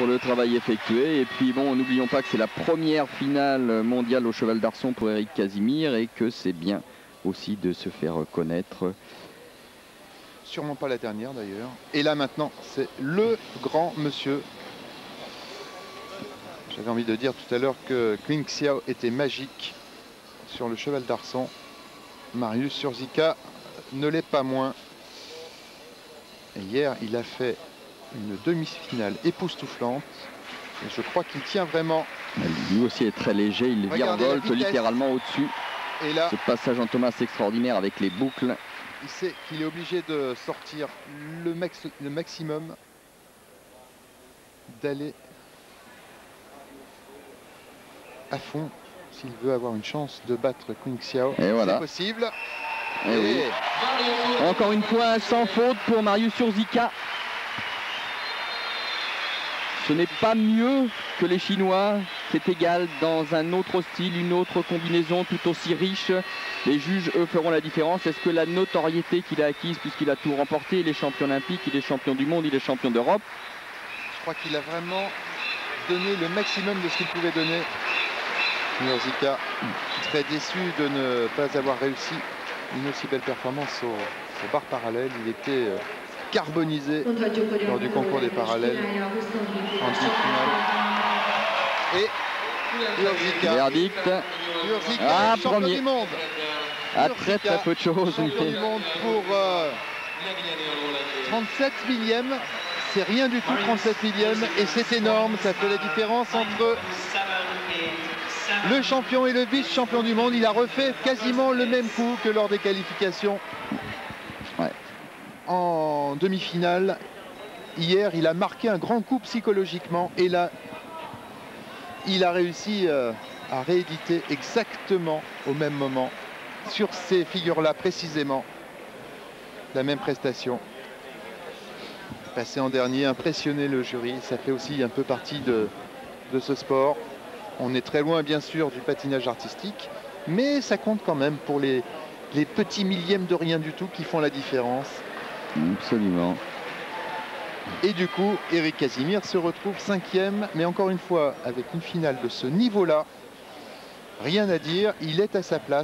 pour le travail effectué. Et puis bon, n'oublions pas que c'est la première finale mondiale au cheval d'arçon pour Eric Casimir et que c'est bien aussi de se faire connaître. Sûrement pas la dernière d'ailleurs. Et là maintenant, c'est le grand monsieur. J'avais envie de dire tout à l'heure que Kling Xiao était magique sur le cheval d'arçon. Marius Surzika ne l'est pas moins. Et hier, il a fait une demi-finale époustouflante. Et je crois qu'il tient vraiment. Lui aussi est très léger, il virevolte littéralement au-dessus. Et là, ce passage en Thomas extraordinaire avec les boucles. Il sait qu'il est obligé de sortir le, max, le maximum, d'aller à fond s'il veut avoir une chance de battre Kung Xiao. C'est possible. Et Encore une fois, sans faute pour Marius Surzika. Ce n'est pas mieux que les Chinois, c'est égal dans un autre style, une autre combinaison tout aussi riche. Les juges, eux, feront la différence. Est-ce que la notoriété qu'il a acquise, puisqu'il a tout remporté, il est champion olympique, il est champion du monde, il est champion d'Europe? Je crois qu'il a vraiment donné le maximum de ce qu'il pouvait donner. Murzika, très déçu de ne pas avoir réussi une aussi belle performance au, barre parallèle. Il était euh, carbonisé lors du concours des parallèles en demi-finale. Et Urzika. Verdict. ah, premier. du monde. À très très peu de choses. Champion du monde pour 37 euh, millièmes. C'est rien du tout 37 millièmes et c'est énorme. Ça fait la différence entre le champion et le vice-champion du monde. Il a refait quasiment le même coup que lors des qualifications en demi-finale. Hier, il a marqué un grand coup psychologiquement et là, il a réussi euh, à rééditer exactement au même moment, sur ces figures-là précisément, la même prestation. Passer en dernier, impressionner le jury, ça fait aussi un peu partie de, ce sport. On est très loin bien sûr du patinage artistique, mais ça compte quand même pour les, les petits millièmes de rien du tout qui font la différence. Absolument. Et du coup, Eric Casimir se retrouve cinquième, mais encore une fois, avec une finale de ce niveau-là, rien à dire, il est à sa place.